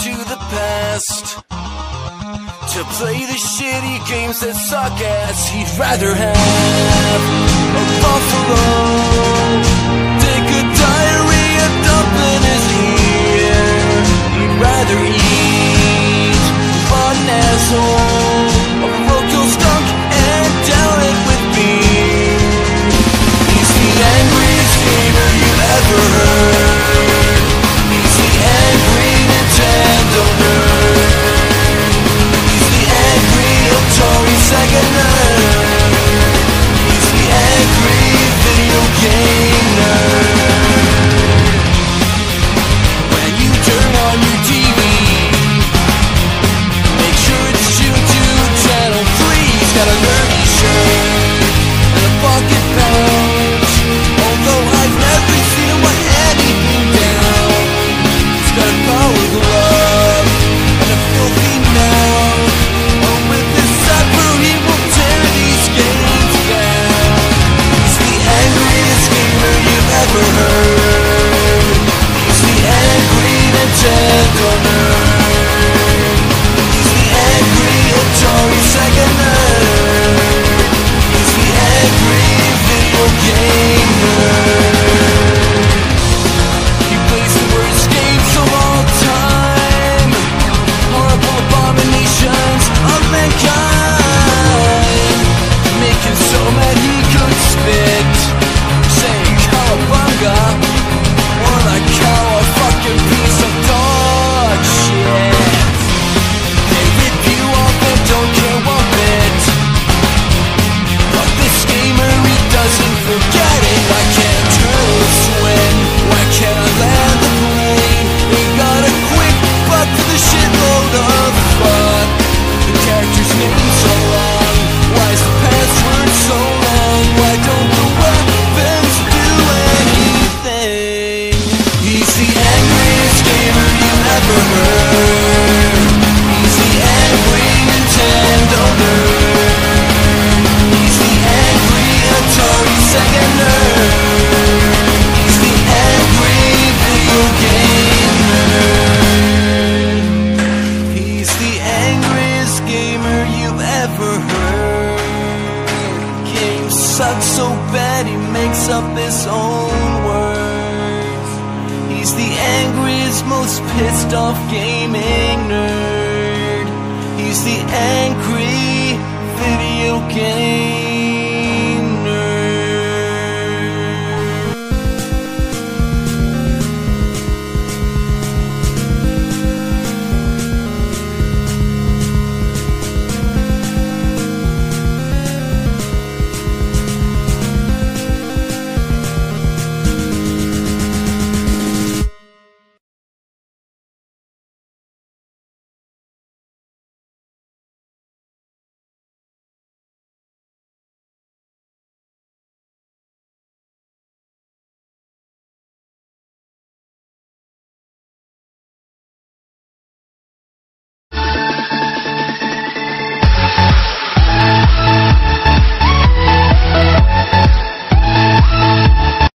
to the past to play the shitty games that suck ass. He'd rather have a buffalo. makes up his own words. He's the angriest, most pissed off gaming nerd. He's the angriest.